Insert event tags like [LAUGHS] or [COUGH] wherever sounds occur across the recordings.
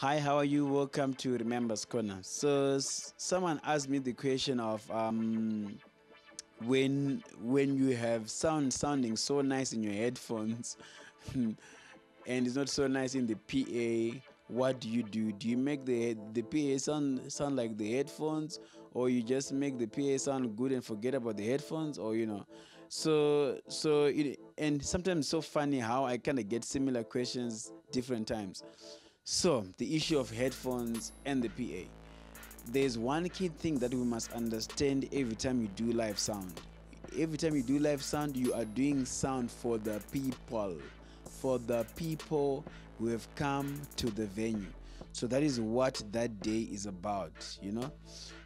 Hi, how are you? Welcome to Remember's Corner. So, someone asked me the question of um, when when you have sound sounding so nice in your headphones, [LAUGHS] and it's not so nice in the PA. What do you do? Do you make the the PA sound sound like the headphones, or you just make the PA sound good and forget about the headphones, or you know? So so it and sometimes so funny how I kind of get similar questions different times. So, the issue of headphones and the PA. There's one key thing that we must understand every time you do live sound. Every time you do live sound, you are doing sound for the people, for the people who have come to the venue. So that is what that day is about, you know.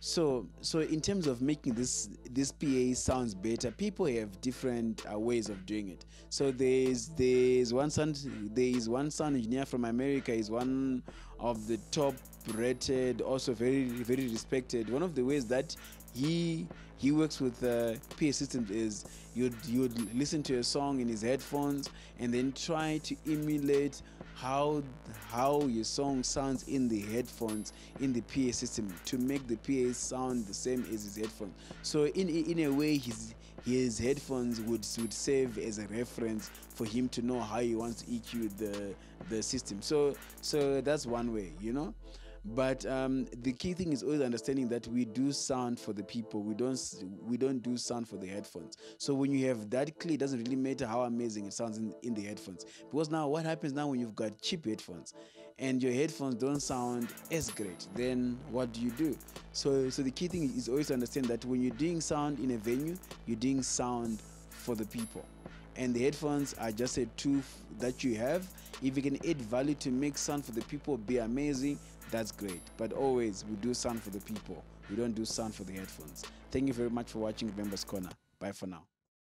So so in terms of making this this PA sounds better, people have different uh, ways of doing it. So there's there's one sound there is one sound engineer from America is one of the top rated, also very very respected. One of the ways that he he works with uh, PA systems is you'd you'd listen to a song in his headphones and then try to emulate how how your song sounds in the headphones in the PA system to make the PA sound the same as his headphones. So in in a way his his headphones would would serve as a reference for him to know how he wants to EQ the the system. So so that's one way, you know. But um, the key thing is always understanding that we do sound for the people. We don't we don't do sound for the headphones. So when you have that clear, it doesn't really matter how amazing it sounds in, in the headphones. Because now what happens now when you've got cheap headphones and your headphones don't sound as great, then what do you do? So so the key thing is always to understand that when you're doing sound in a venue, you're doing sound for the people and the headphones are just a tool that you have. If you can add value to make sound for the people be amazing. That's great. But always we do sound for the people. We don't do sound for the headphones. Thank you very much for watching members corner. Bye for now